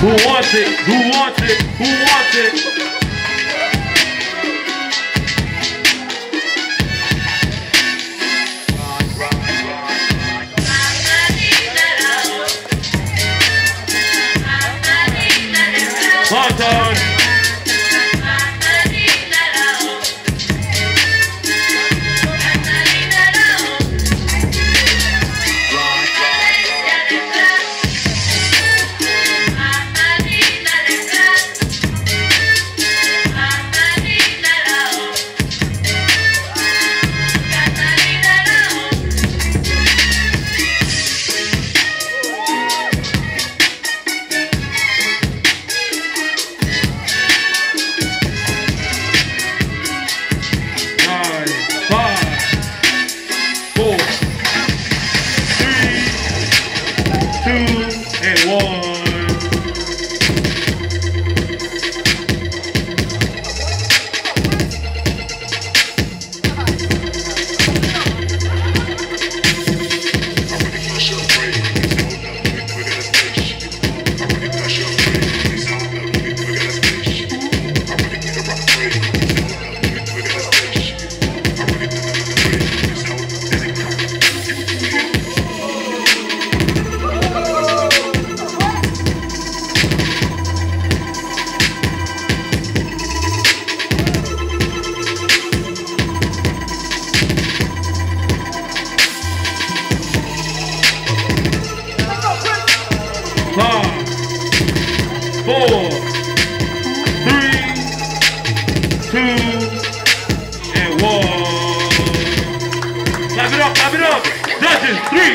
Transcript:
Who wants it? Who wants it? Who wants it? Hot on. Four, three, two, and one. Clap it up, clap it up. Judges, three.